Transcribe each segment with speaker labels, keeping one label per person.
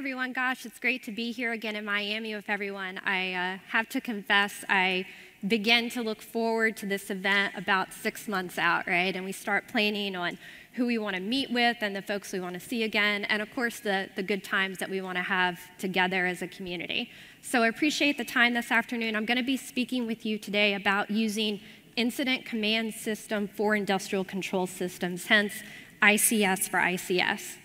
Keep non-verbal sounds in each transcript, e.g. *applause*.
Speaker 1: everyone. Gosh, it's great to be here again in Miami with everyone. I uh, have to confess, I begin to look forward to this event about six months out, right? And we start planning on who we want to meet with and the folks we want to see again, and of course, the, the good times that we want to have together as a community. So I appreciate the time this afternoon. I'm going to be speaking with you today about using Incident Command System for Industrial Control Systems, hence ICS for ICS.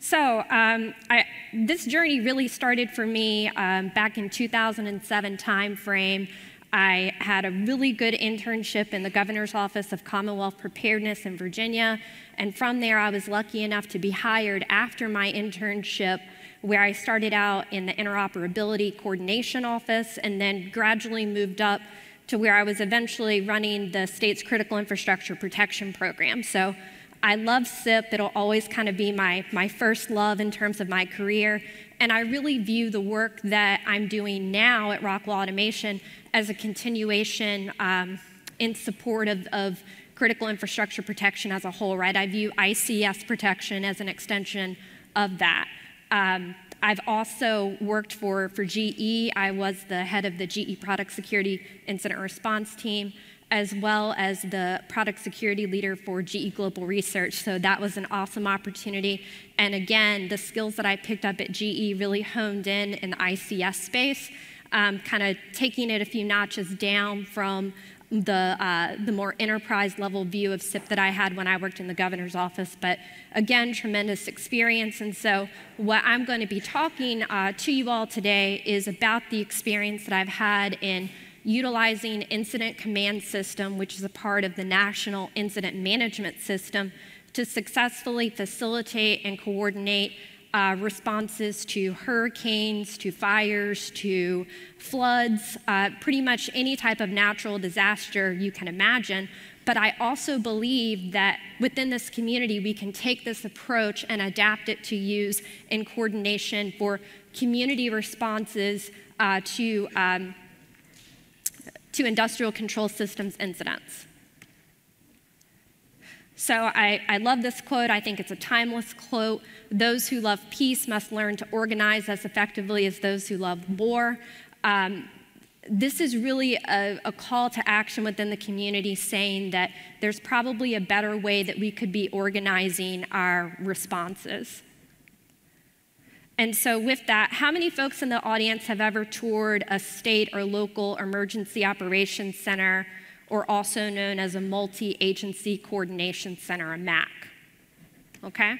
Speaker 1: So um, I, this journey really started for me um, back in 2007 timeframe. I had a really good internship in the governor's office of Commonwealth Preparedness in Virginia, and from there I was lucky enough to be hired after my internship where I started out in the interoperability coordination office and then gradually moved up to where I was eventually running the state's critical infrastructure protection program. So I love CIP. It'll always kind of be my, my first love in terms of my career. And I really view the work that I'm doing now at Rockwell Automation as a continuation um, in support of, of critical infrastructure protection as a whole, right? I view ICS protection as an extension of that. Um, I've also worked for, for GE. I was the head of the GE Product Security Incident Response Team as well as the product security leader for GE Global Research. So that was an awesome opportunity. And again, the skills that I picked up at GE really honed in in the ICS space, um, kind of taking it a few notches down from the, uh, the more enterprise level view of CIP that I had when I worked in the governor's office. But again, tremendous experience. And so, what I'm going to be talking uh, to you all today is about the experience that I've had in utilizing Incident Command System, which is a part of the National Incident Management System, to successfully facilitate and coordinate uh, responses to hurricanes, to fires, to floods, uh, pretty much any type of natural disaster you can imagine. But I also believe that within this community, we can take this approach and adapt it to use in coordination for community responses uh, to um, to industrial control systems incidents. So I, I, love this quote. I think it's a timeless quote. Those who love peace must learn to organize as effectively as those who love war. Um, this is really a, a, call to action within the community saying that there's probably a better way that we could be organizing our responses. And so, with that, how many folks in the audience have ever toured a state or local emergency operations center, or also known as a multi agency coordination center, a MAC? Okay?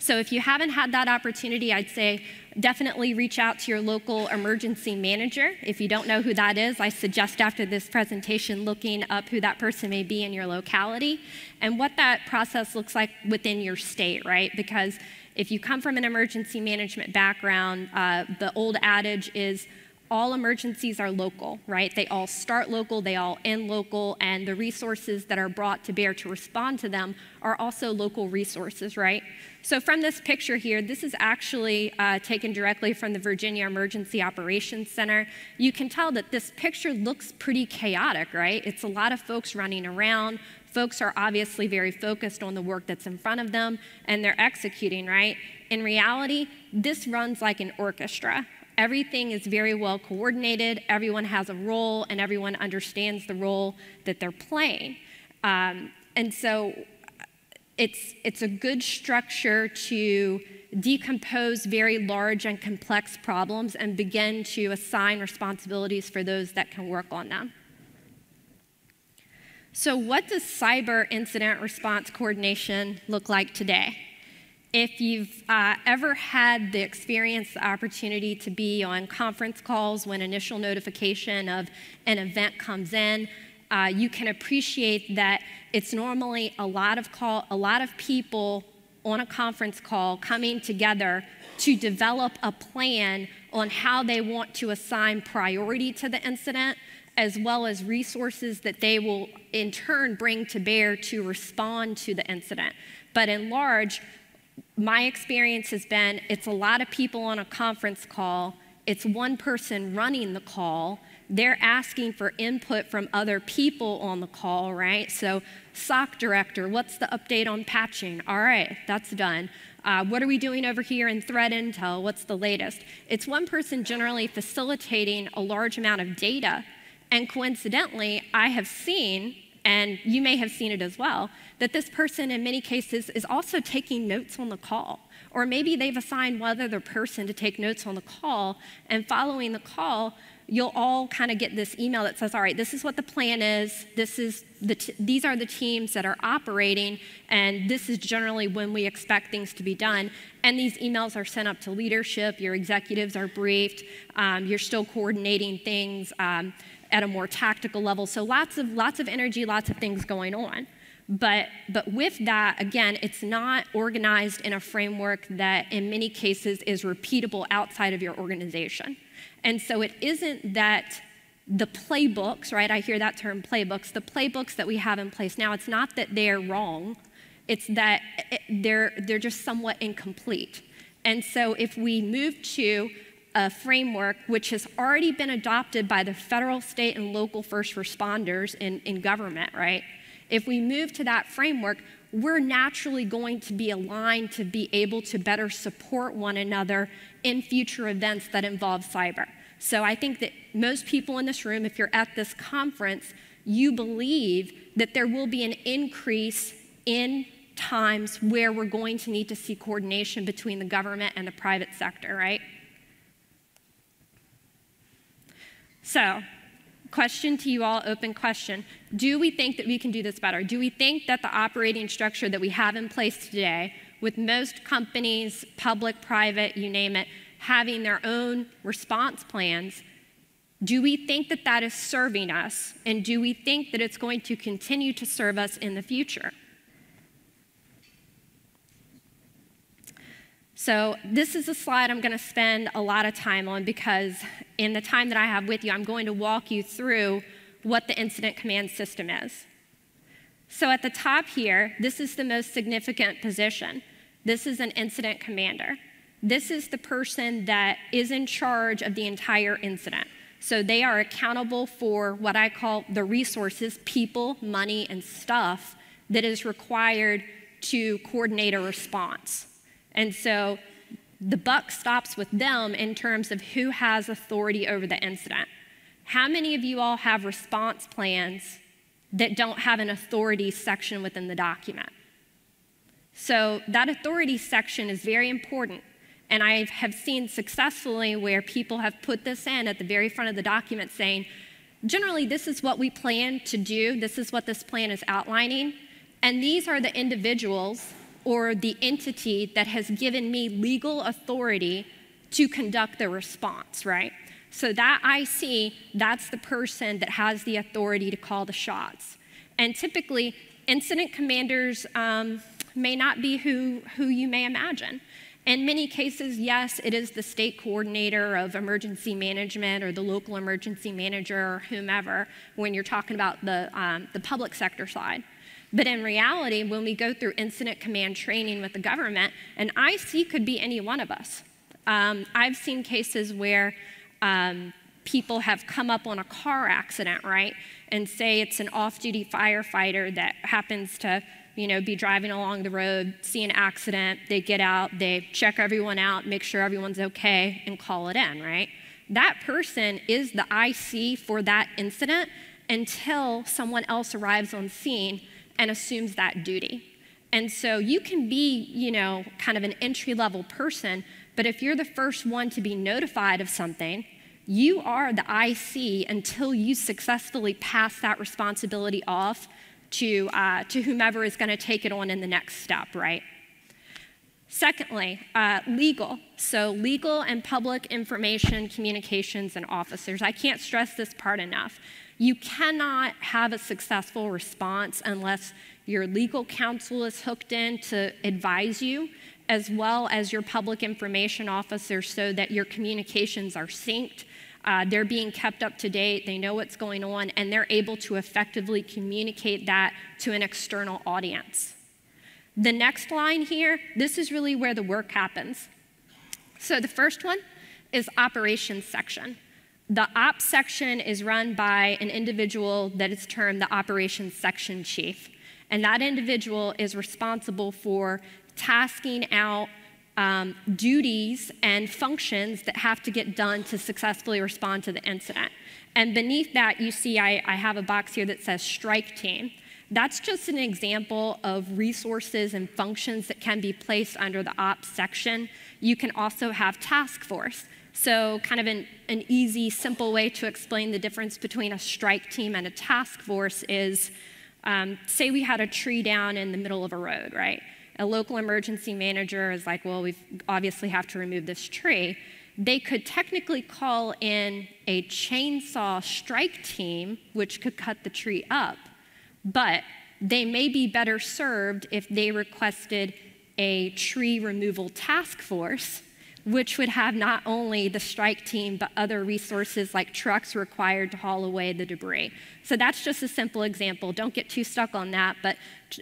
Speaker 1: So, if you haven't had that opportunity, I'd say definitely reach out to your local emergency manager. If you don't know who that is, I suggest after this presentation looking up who that person may be in your locality and what that process looks like within your state, right? Because if you come from an emergency management background, uh, the old adage is all emergencies are local, right? They all start local, they all end local, and the resources that are brought to bear to respond to them are also local resources, right? So, from this picture here, this is actually uh, taken directly from the Virginia Emergency Operations Center. You can tell that this picture looks pretty chaotic, right? It's a lot of folks running around, Folks are obviously very focused on the work that's in front of them and they're executing, right? In reality, this runs like an orchestra. Everything is very well coordinated, everyone has a role, and everyone understands the role that they're playing. Um, and so it's, it's a good structure to decompose very large and complex problems and begin to assign responsibilities for those that can work on them. So, what does cyber incident response coordination look like today? If you've uh, ever had the experience, the opportunity to be on conference calls when initial notification of an event comes in, uh, you can appreciate that it's normally a lot of call, a lot of people on a conference call coming together to develop a plan on how they want to assign priority to the incident as well as resources that they will in turn bring to bear to respond to the incident. But in large, my experience has been it's a lot of people on a conference call, it's one person running the call. They're asking for input from other people on the call, right? So, SOC director, what's the update on patching? All right, that's done. Uh, what are we doing over here in threat intel? What's the latest? It's one person generally facilitating a large amount of data. And coincidentally, I have seen, and you may have seen it as well, that this person in many cases is also taking notes on the call. Or maybe they've assigned one other person to take notes on the call, and following the call, you'll all kind of get this email that says, all right, this is what the plan is, this is the these are the teams that are operating, and this is generally when we expect things to be done. And these emails are sent up to leadership, your executives are briefed, um, you're still coordinating things um, at a more tactical level. So lots of, lots of energy, lots of things going on. But, but with that, again, it's not organized in a framework that in many cases is repeatable outside of your organization. And so it isn't that the playbooks, right? I hear that term playbooks, the playbooks that we have in place now, it's not that they're wrong, it's that eh, eh, they're, they're just somewhat incomplete. And so if we move to a framework which has already been adopted by the federal, state, and local first responders in, in government, right? If we move to that framework, we're naturally going to be aligned to be able to better support one another in future events that involve cyber. So I think that most people in this room, if you're at this conference, you believe that there will be an increase in times where we're going to need to see coordination between the government and the private sector, right? So, question to you all, open question. Do we think that we can do this better? Do we think that the operating structure that we have in place today, with most companies, public, private, you name it, having their own response plans, do we think that that is serving us? And do we think that it's going to continue to serve us in the future? So, this is a slide I'm going to spend a lot of time on because in the time that I have with you, I'm going to walk you through what the incident command system is. So, at the top here, this is the most significant position. This is an incident commander. This is the person that is in charge of the entire incident. So, they are accountable for what I call the resources, people, money, and stuff that is required to coordinate a response. And so the buck stops with them in terms of who has authority over the incident. How many of you all have response plans that don't have an authority section within the document? So that authority section is very important. And I have seen successfully where people have put this in at the very front of the document saying, generally, this is what we plan to do, this is what this plan is outlining, and these are the individuals or the entity that has given me legal authority to conduct the response, right? So that IC, that's the person that has the authority to call the shots. And typically, incident commanders um, may not be who, who you may imagine. In many cases, yes, it is the state coordinator of emergency management or the local emergency manager or whomever when you're talking about the, um, the public sector side. But in reality, when we go through incident command training with the government, an IC could be any one of us. Um, I've seen cases where um, people have come up on a car accident, right? And say it's an off duty firefighter that happens to you know, be driving along the road, see an accident, they get out, they check everyone out, make sure everyone's okay, and call it in, right? That person is the IC for that incident until someone else arrives on scene and assumes that duty. And so you can be, you know, kind of an entry level person, but if you're the first one to be notified of something, you are the IC until you successfully pass that responsibility off to, uh, to whomever is going to take it on in the next step, right? Secondly, uh, legal. So, legal and public information communications and officers. I can't stress this part enough. You cannot have a successful response unless your legal counsel is hooked in to advise you, as well as your public information officer, so that your communications are synced. Uh, they're being kept up to date, they know what's going on, and they're able to effectively communicate that to an external audience. The next line here, this is really where the work happens. So the first one is operations section. The ops section is run by an individual that is termed the operations section chief. And that individual is responsible for tasking out um, duties and functions that have to get done to successfully respond to the incident. And beneath that, you see I, I have a box here that says strike team. That's just an example of resources and functions that can be placed under the ops section. You can also have task force. So, kind of an, an easy, simple way to explain the difference between a strike team and a task force is um, say we had a tree down in the middle of a road, right? A local emergency manager is like, well, we obviously have to remove this tree. They could technically call in a chainsaw strike team, which could cut the tree up, but they may be better served if they requested a tree removal task force which would have not only the strike team, but other resources like trucks required to haul away the debris. So that's just a simple example. Don't get too stuck on that, but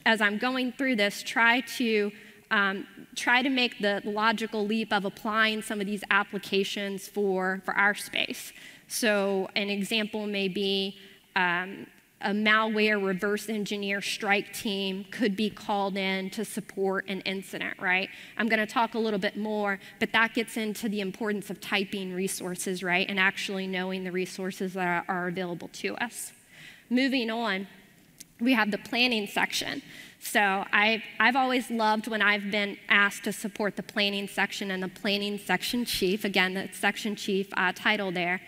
Speaker 1: as I'm going through this, try to um, try to make the logical leap of applying some of these applications for, for our space. So an example may be um, a malware reverse engineer strike team could be called in to support an incident, right? I'm going to talk a little bit more, but that gets into the importance of typing resources, right? And actually knowing the resources that are available to us. Moving on, we have the planning section. So I've, I've always loved when I've been asked to support the planning section and the planning section chief, again, the section chief uh, title there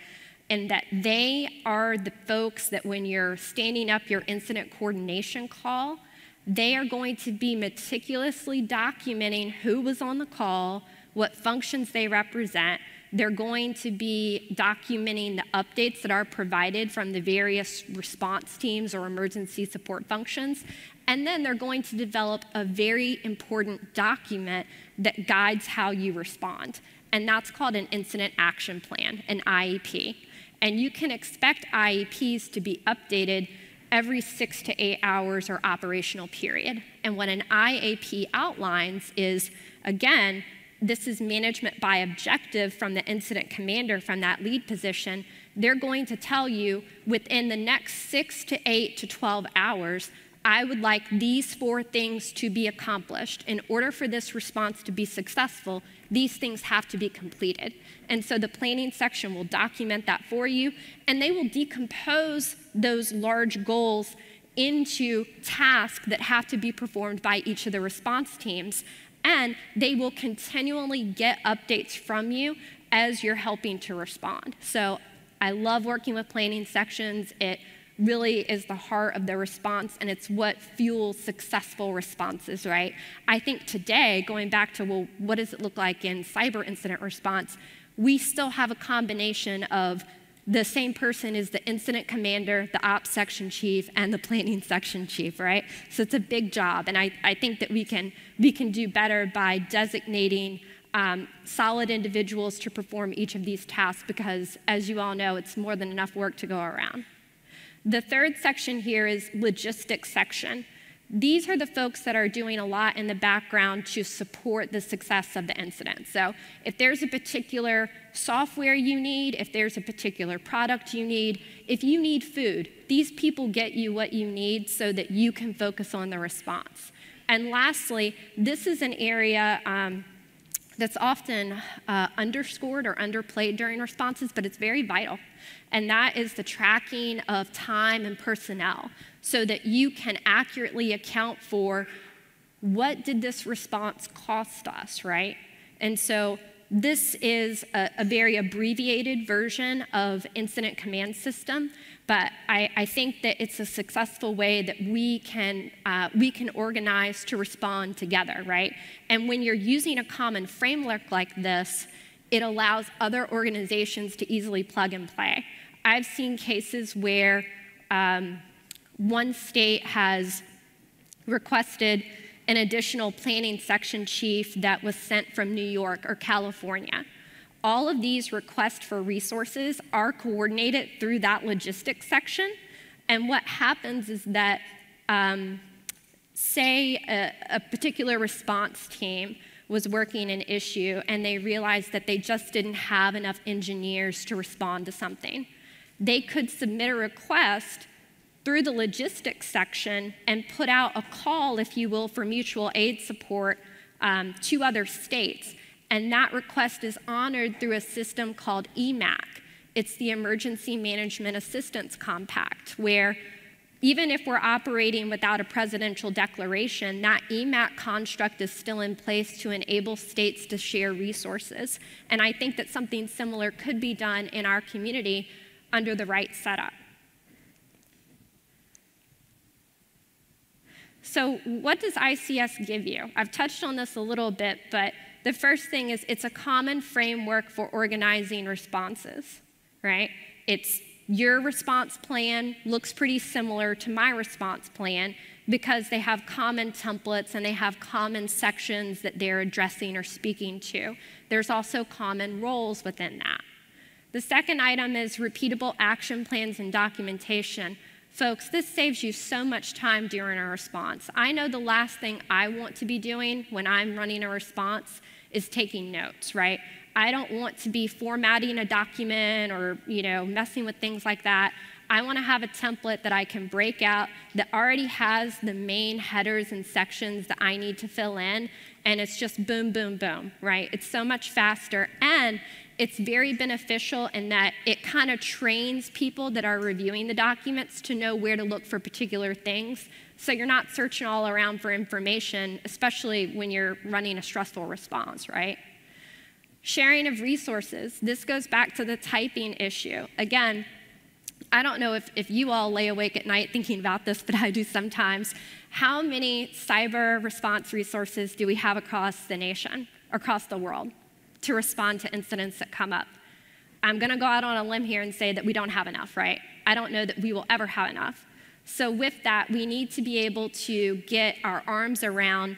Speaker 1: and that they are the folks that when you're standing up your incident coordination call, they are going to be meticulously documenting who was on the call, what functions they represent. They're going to be documenting the updates that are provided from the various response teams or emergency support functions. And then they're going to develop a very important document that guides how you respond. And that's called an incident action plan, an IAP and you can expect IAPs to be updated every six to eight hours or operational period. And what an IAP outlines is, again, this is management by objective from the incident commander from that lead position. They're going to tell you within the next six to eight to 12 hours, I would like these four things to be accomplished. In order for this response to be successful, these things have to be completed. And so the planning section will document that for you, and they will decompose those large goals into tasks that have to be performed by each of the response teams. And they will continually get updates from you as you're helping to respond. So I love working with planning sections. It really is the heart of the response and it's what fuels successful responses, right? I think today, going back to, well, what does it look like in cyber incident response? We still have a combination of the same person is the incident commander, the ops section chief, and the planning section chief, right? So it's a big job. And I, I think that we can, we can do better by designating um, solid individuals to perform each of these tasks because, as you all know, it's more than enough work to go around. The third section here is logistics section. These are the folks that are doing a lot in the background to support the success of the incident. So, if there's a particular software you need, if there's a particular product you need, if you need food, these people get you what you need so that you can focus on the response. And lastly, this is an area um, that's often uh, underscored or underplayed during responses, but it's very vital. And that is the tracking of time and personnel so that you can accurately account for what did this response cost us, right? And so this is a, a, very abbreviated version of incident command system, but I, I think that it's a successful way that we can, uh, we can organize to respond together, right? And when you're using a common framework like this, it allows other organizations to easily plug and play. I've seen cases where um, one state has requested an additional planning section chief that was sent from New York or California. All of these requests for resources are coordinated through that logistics section. And what happens is that, um, say, a, a particular response team was working an issue and they realized that they just didn't have enough engineers to respond to something. They could submit a request through the logistics section and put out a call, if you will, for mutual aid support um, to other states. And that request is honored through a system called EMAC. It's the Emergency Management Assistance Compact, where even if we're operating without a presidential declaration, that EMAC construct is still in place to enable states to share resources. And I think that something similar could be done in our community under the right setup. So, what does ICS give you? I've touched on this a little bit, but the first thing is it's a common framework for organizing responses, right? It's your response plan looks pretty similar to my response plan because they have common templates and they have common sections that they're addressing or speaking to. There's also common roles within that. The second item is repeatable action plans and documentation. Folks, this saves you so much time during a response. I know the last thing I want to be doing when I'm running a response is taking notes, right? I don't want to be formatting a document or, you know, messing with things like that. I want to have a template that I can break out that already has the main headers and sections that I need to fill in. And it's just boom, boom, boom, right? It's so much faster. And it's very beneficial in that it kind of trains people that are reviewing the documents to know where to look for particular things. So you're not searching all around for information, especially when you're running a stressful response, right? Sharing of resources. This goes back to the typing issue. Again, I don't know if, if you all lay awake at night thinking about this, *laughs* but I do sometimes. How many cyber response resources do we have across the nation, across the world, to respond to incidents that come up? I'm going to go out on a limb here and say that we don't have enough, right? I don't know that we will ever have enough. So, with that, we need to be able to get our arms around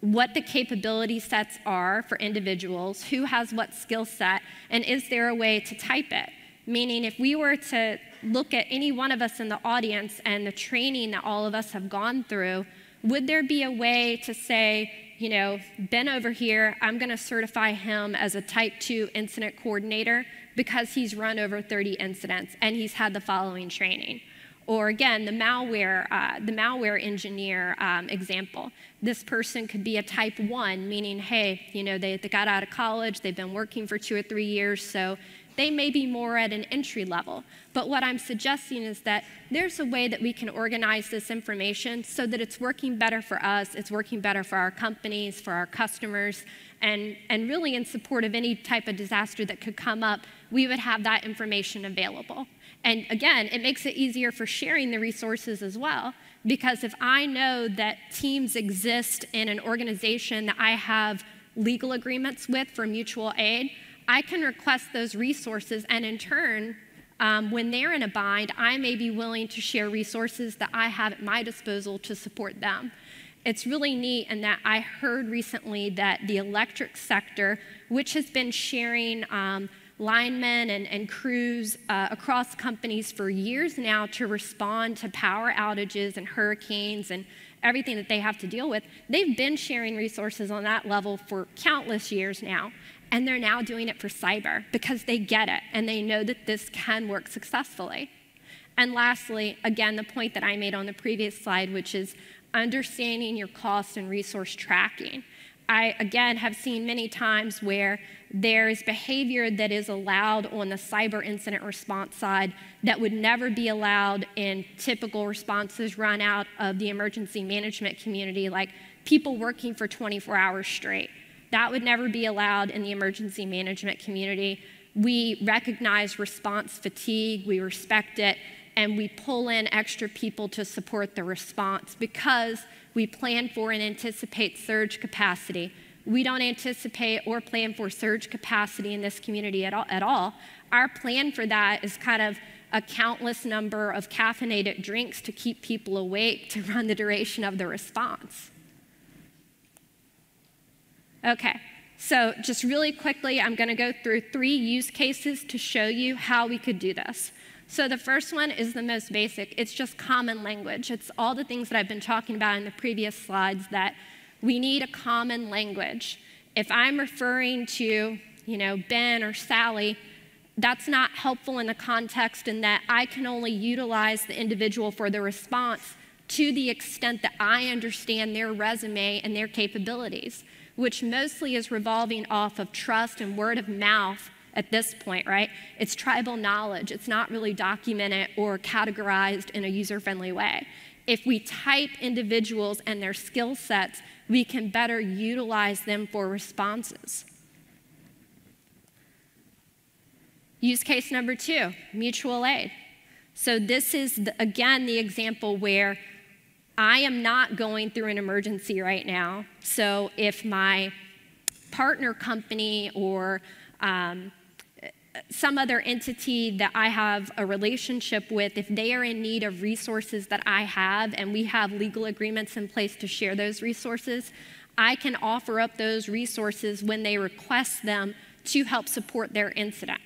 Speaker 1: what the capability sets are for individuals, who has what skill set, and is there a way to type it? Meaning, if we were to look at any one of us in the audience and the training that all of us have gone through, would there be a way to say, you know, Ben over here, I'm going to certify him as a type 2 incident coordinator because he's run over 30 incidents and he's had the following training? Or again, the malware, uh, the malware engineer um, example. This person could be a type one, meaning, hey, you know, they, they got out of college, they've been working for two or three years, so they may be more at an entry level. But what I'm suggesting is that there's a way that we can organize this information so that it's working better for us, it's working better for our companies, for our customers, and, and really in support of any type of disaster that could come up, we would have that information available. And again, it makes it easier for sharing the resources as well. Because if I know that teams exist in an organization that I have legal agreements with for mutual aid, I can request those resources, and in turn, um, when they're in a bind, I may be willing to share resources that I have at my disposal to support them. It's really neat in that I heard recently that the electric sector, which has been sharing um, linemen and, and crews uh, across companies for years now to respond to power outages and hurricanes and everything that they have to deal with. They've been sharing resources on that level for countless years now. And they're now doing it for cyber because they get it and they know that this can work successfully. And lastly, again, the point that I made on the previous slide, which is understanding your cost and resource tracking. I, again, have seen many times where there is behavior that is allowed on the cyber incident response side that would never be allowed in typical responses run out of the emergency management community, like people working for 24 hours straight. That would never be allowed in the emergency management community. We recognize response fatigue, we respect it, and we pull in extra people to support the response because we plan for and anticipate surge capacity. We don't anticipate or plan for surge capacity in this community at all. At all. Our plan for that is kind of a countless number of caffeinated drinks to keep people awake to run the duration of the response. Okay, so just really quickly, I'm going to go through three use cases to show you how we could do this. So the first one is the most basic. It's just common language. It's all the things that I've been talking about in the previous slides that we need a common language. If I'm referring to, you know, Ben or Sally, that's not helpful in the context in that I can only utilize the individual for the response to the extent that I understand their resume and their capabilities. Which mostly is revolving off of trust and word of mouth at this point, right? It's tribal knowledge. It's not really documented or categorized in a user friendly way. If we type individuals and their skill sets, we can better utilize them for responses. Use case number two mutual aid. So, this is the, again the example where I am not going through an emergency right now. So, if my partner company or um, some other entity that I have a relationship with, if they are in need of resources that I have and we have legal agreements in place to share those resources, I can offer up those resources when they request them to help support their incident.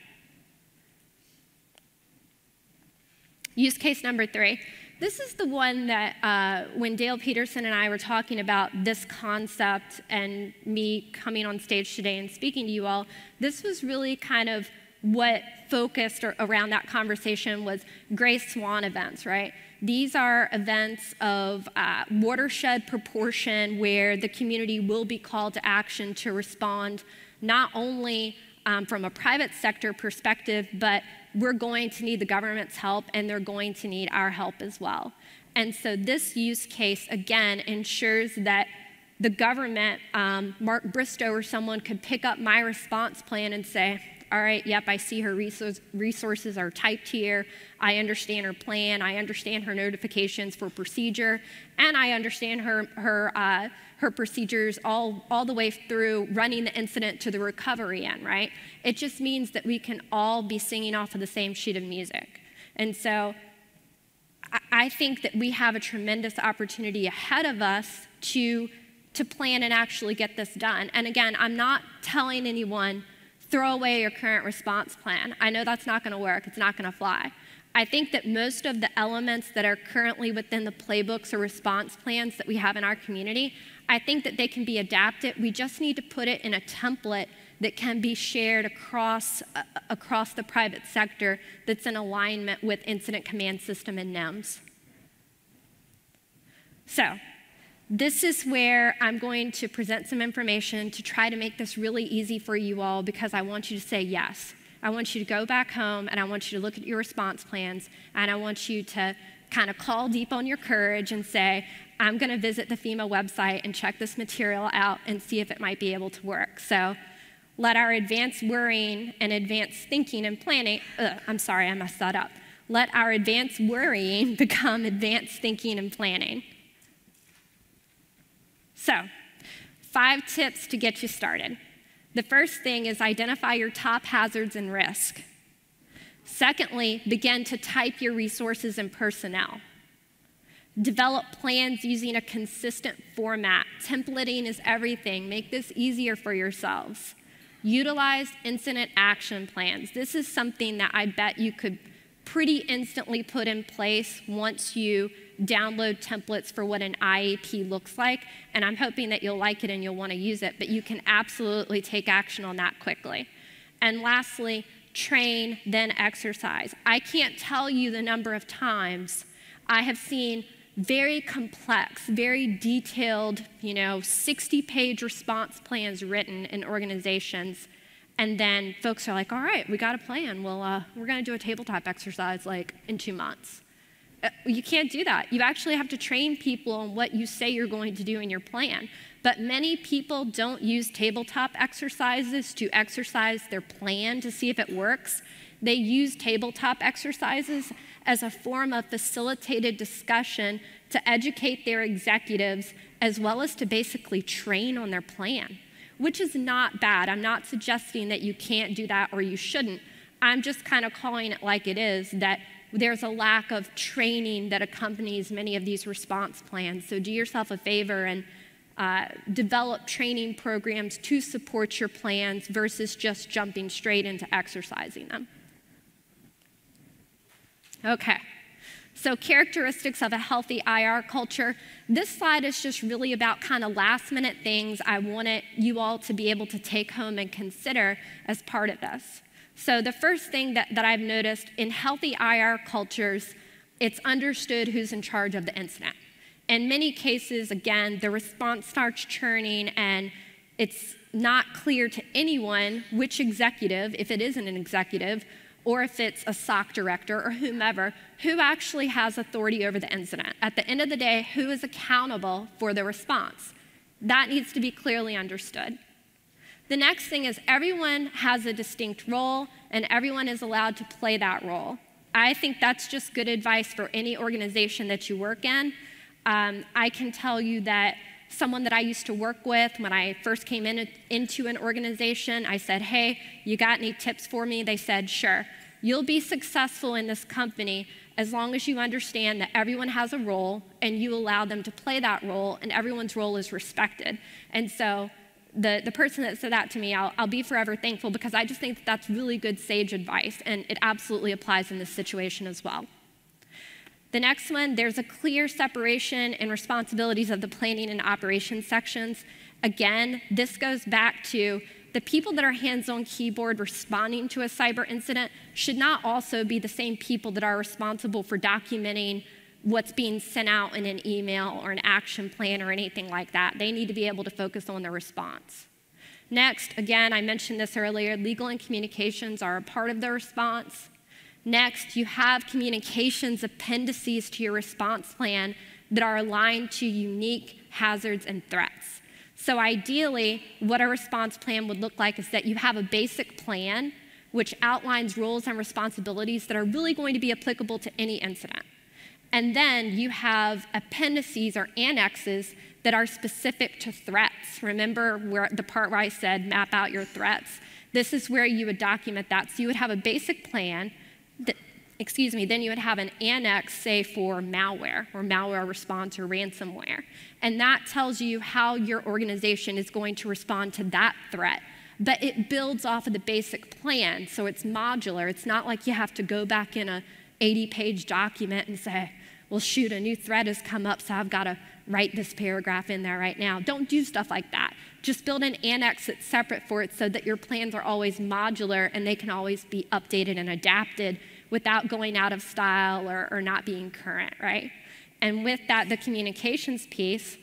Speaker 1: Use case number three. This is the one that uh, when Dale Peterson and I were talking about this concept and me coming on stage today and speaking to you all, this was really kind of what focused around that conversation was Gray Swan events, right? These are events of uh, watershed proportion where the community will be called to action to respond not only um, from a private sector perspective, but we're going to need the government's help and they're going to need our help as well. And so this use case, again, ensures that the government, um, Mark Bristow or someone, could pick up my response plan and say, all right, yep, I see her resources are typed here. I understand her plan. I understand her notifications for procedure. And I understand her, her, uh, her procedures all, all the way through running the incident to the recovery end, right? It just means that we can all be singing off of the same sheet of music. And so I think that we have a tremendous opportunity ahead of us to, to plan and actually get this done. And again, I'm not telling anyone throw away your current response plan. I know that's not going to work, it's not going to fly. I think that most of the elements that are currently within the playbooks or response plans that we have in our community, I think that they can be adapted. We just need to put it in a template that can be shared across, uh, across the private sector that's in alignment with Incident Command System and NIMS. So, this is where I'm going to present some information to try to make this really easy for you all because I want you to say yes. I want you to go back home and I want you to look at your response plans and I want you to kind of call deep on your courage and say, I'm going to visit the FEMA website and check this material out and see if it might be able to work. So let our advanced worrying and advanced thinking and planning, ugh, I'm sorry, I messed that up. Let our advanced worrying *laughs* become advanced thinking and planning. So, five tips to get you started. The first thing is identify your top hazards and risk. Secondly, begin to type your resources and personnel. Develop plans using a consistent format. Templating is everything. Make this easier for yourselves. Utilize incident action plans. This is something that I bet you could pretty instantly put in place once you download templates for what an IAP looks like, and I'm hoping that you'll like it and you'll want to use it, but you can absolutely take action on that quickly. And lastly, train, then exercise. I can't tell you the number of times I have seen very complex, very detailed, you know, 60 page response plans written in organizations. And then folks are like, all right, we got a plan. Well, uh, we're going to do a tabletop exercise like in two months. Uh, you can't do that. You actually have to train people on what you say you're going to do in your plan. But many people don't use tabletop exercises to exercise their plan to see if it works. They use tabletop exercises as a form of facilitated discussion to educate their executives as well as to basically train on their plan, which is not bad. I'm not suggesting that you can't do that or you shouldn't. I'm just kind of calling it like it is that there's a lack of training that accompanies many of these response plans. So do yourself a favor and uh, develop training programs to support your plans versus just jumping straight into exercising them. Okay. So, characteristics of a healthy IR culture. This slide is just really about kind of last minute things I wanted you all to be able to take home and consider as part of this. So, the first thing that, that I've noticed in healthy IR cultures, it's understood who's in charge of the incident. In many cases, again, the response starts churning and It's not clear to anyone which executive, if it isn't an executive, or if it's a SOC director or whomever, who actually has authority over the incident. At the end of the day, who is accountable for the response? That needs to be clearly understood. The next thing is everyone has a distinct role and everyone is allowed to play that role. I think that's just good advice for any organization that you work in. Um, I can tell you that someone that I used to work with when I first came in, into an organization. I said, Hey, you got any tips for me? They said, Sure. You'll be successful in this company as long as you understand that everyone has a role and you allow them to play that role and everyone's role is respected. And so the, the person that said that to me, I'll, I'll be forever thankful because I just think that that's really good sage advice and it absolutely applies in this situation as well. The next one, there's a clear separation in responsibilities of the planning and operations sections. Again, this goes back to the people that are hands on keyboard responding to a cyber incident should not also be the same people that are responsible for documenting what's being sent out in an email or an action plan or anything like that. They need to be able to focus on the response. Next, again, I mentioned this earlier legal and communications are a part of the response. Next, you have communications appendices to your response plan that are aligned to unique hazards and threats. So, ideally, what a response plan would look like is that you have a basic plan which outlines roles and responsibilities that are really going to be applicable to any incident. And then you have appendices or annexes that are specific to threats. Remember where the part where I said map out your threats? This is where you would document that. So you would have a basic plan excuse me, then you would have an annex, say, for malware or malware response or ransomware. And that tells you how your organization is going to respond to that threat. But it builds off of the basic plan, so it's modular. It's not like you have to go back in a 80 page document and say, well, shoot, a new threat has come up, so I've got to write this paragraph in there right now. Don't do stuff like that. Just build an annex that's separate for it so that your plans are always modular and they can always be updated and adapted without going out of style or, or not being current, right? And with that, the communications piece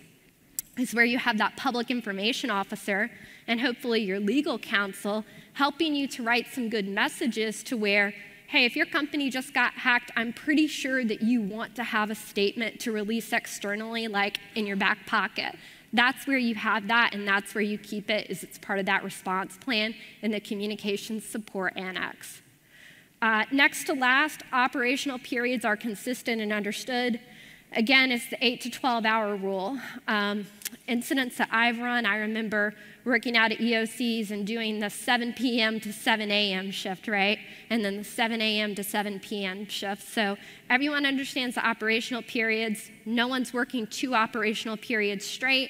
Speaker 1: is where you have that public information officer and hopefully your legal counsel helping you to write some good messages to where hey, if your company just got hacked, I'm pretty sure that you want to have a statement to release externally, like in your back pocket. That's where you have that, and that's where you keep it, is it's part of that response plan in the communications support annex. Uh, next to last, operational periods are consistent and understood. Again, it's the 8 to 12 hour rule. Um, incidents that I've run, I remember working out at EOCs and doing the 7 p.m. to 7 a.m. shift, right? And then the 7 a.m. to 7 p.m. shift. So everyone understands the operational periods. No one's working two operational periods straight.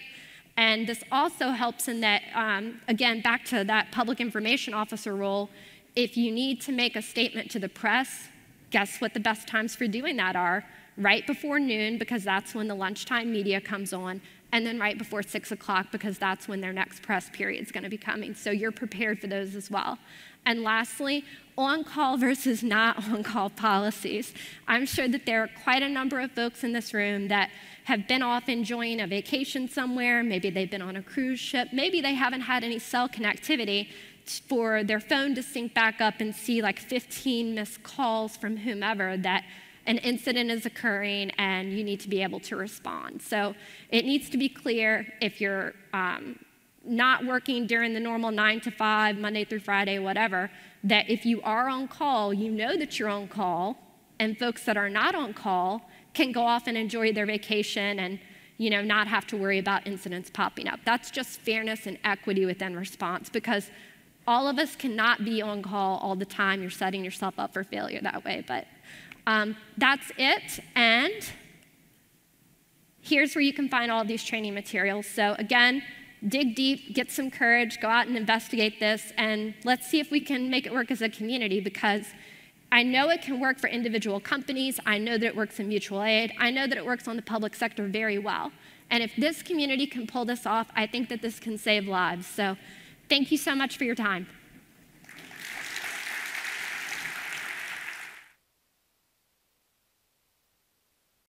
Speaker 1: And this also helps in that, um, again, back to that public information officer role, if you need to make a statement to the press, guess what the best times for doing that are? Right before noon, because that's when the lunchtime media comes on, and then right before six o'clock, because that's when their next press period is going to be coming. So you're prepared for those as well. And lastly, on call *laughs* versus not on call policies. I'm sure that there are quite a number of folks in this room that have been off enjoying a vacation somewhere. Maybe they've been on a cruise ship. Maybe they haven't had any cell connectivity for their phone to sync back up and see like 15 missed calls from whomever that an incident is occurring and you need to be able to respond. So it needs to be clear if you're um, not working during the normal nine to five, Monday through Friday, whatever, that if you are on call, you know that you're on call, and folks that are not on call can go off and enjoy their vacation and you know, not have to worry about incidents popping up. That's just fairness and equity within response because all of us cannot be on call all the time. You're setting yourself up for failure that way. But um, that's it. And here's where you can find all these training materials. So, again, dig deep, get some courage, go out and investigate this, and let's see if we can make it work as a community because I know it can work for individual companies. I know that it works in mutual aid. I know that it works on the public sector very well. And if this community can pull this off, I think that this can save lives. So, Thank you so much for your time.